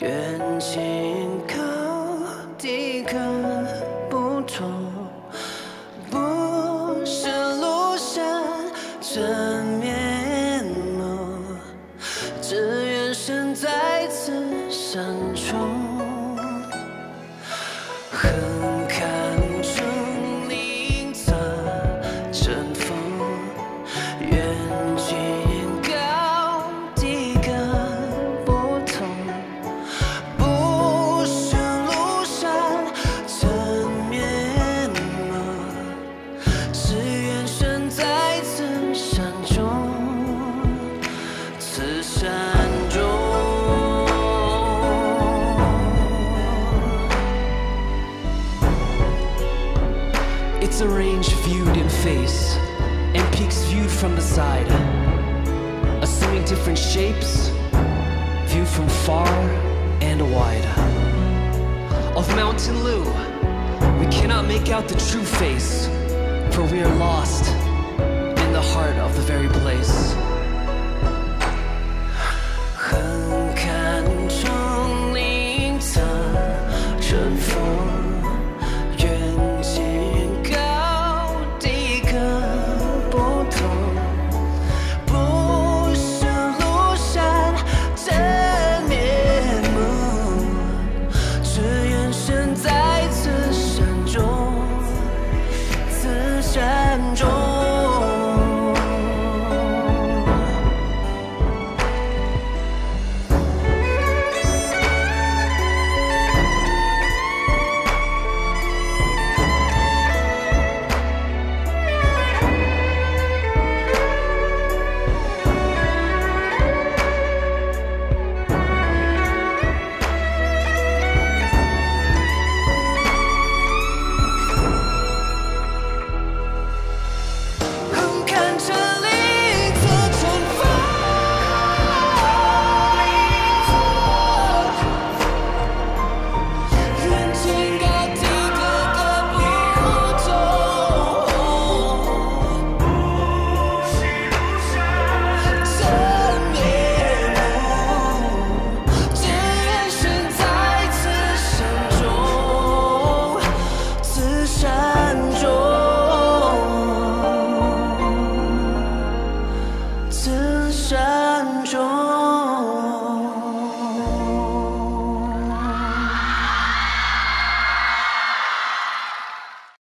缘起因，高低各不同。不是庐山真面目，只缘身在此山中。It's a range viewed in face, and peaks viewed from the side, assuming different shapes, viewed from far and wide. Of Mountain Lou, we cannot make out the true face, for we are lost in the heart of the very place.